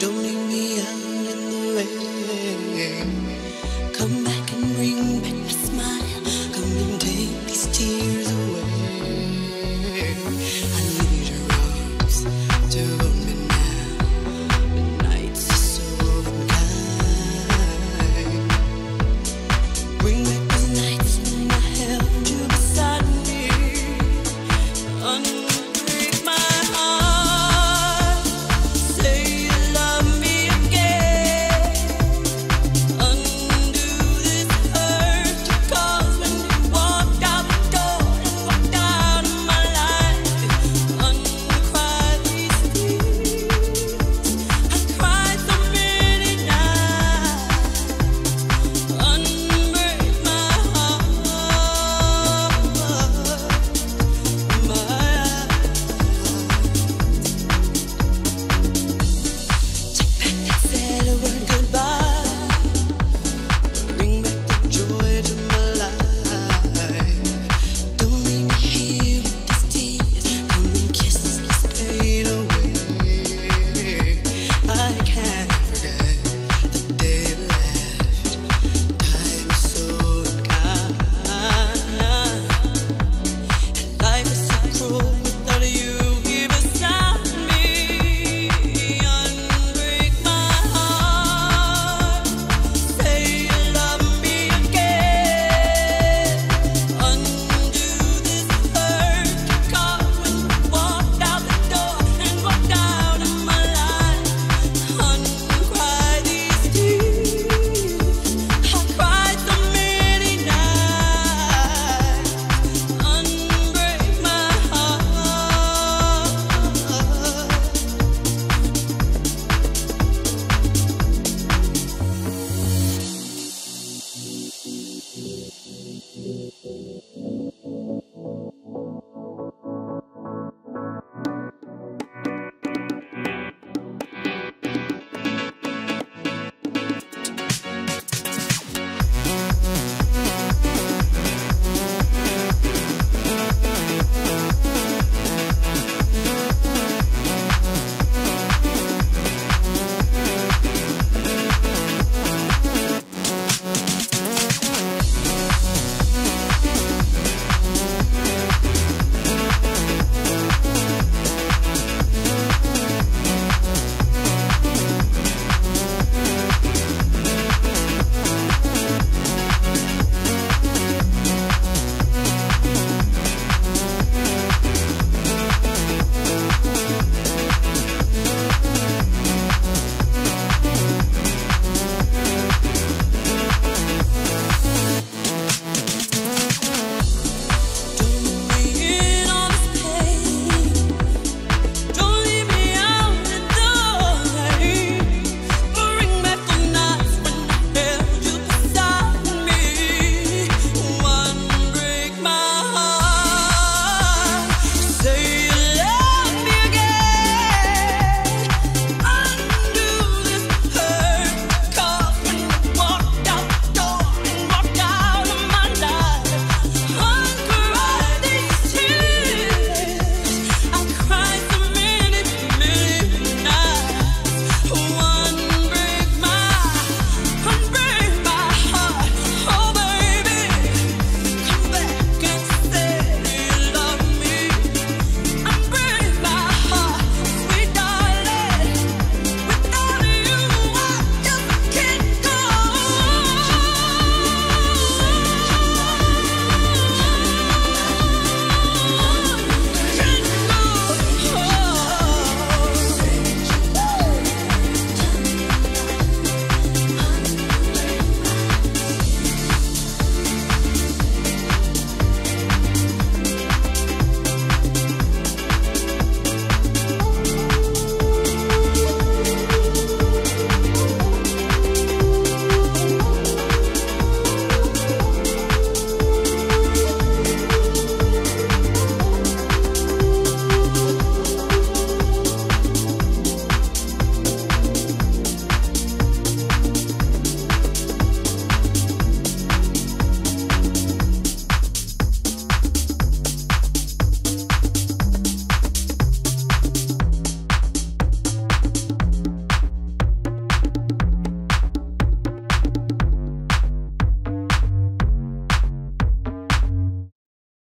don't need